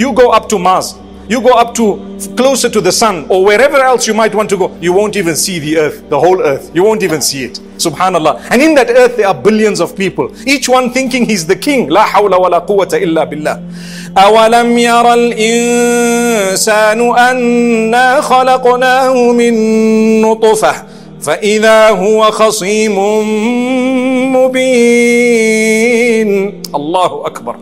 You go up to Mars. You go up to closer to the sun or wherever else you might want to go. You won't even see the earth, the whole earth. You won't even see it. Subhanallah. And in that earth there are billions of people. Each one thinking he's the king. La hawla wa la quwwata illa billah. أولم ير الإنسان أنا خلقناه من نطفة فإذا هو خصيم مبين Allahu Akbar.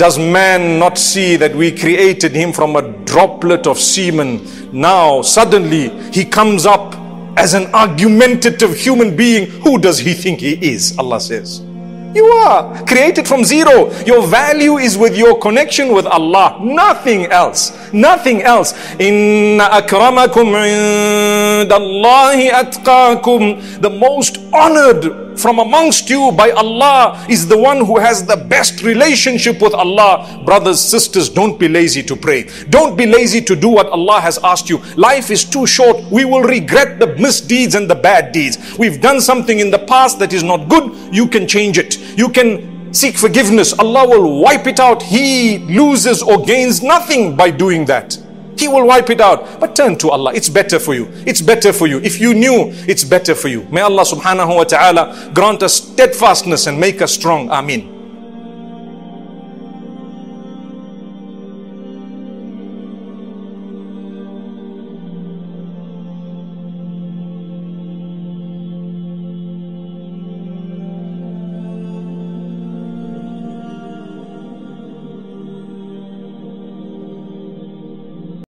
does man not see that we created him from a droplet of semen? Now, suddenly, he comes up as an argumentative human being. Who does he think he is? Allah says. You are created from zero. Your value is with your connection with Allah. Nothing else. Nothing else. Inna akramakum indallahi atqakum. The most honored from amongst you by Allah is the one who has the best relationship with Allah. Brothers, sisters, don't be lazy to pray. Don't be lazy to do what Allah has asked you. Life is too short. We will regret the misdeeds and the bad deeds. We've done something in the past that is not good. You can change it. You can seek forgiveness. Allah will wipe it out. He loses or gains nothing by doing that. He will wipe it out. But turn to Allah. It's better for you. It's better for you. If you knew, it's better for you. May Allah subhanahu wa ta'ala grant us steadfastness and make us strong. Ameen.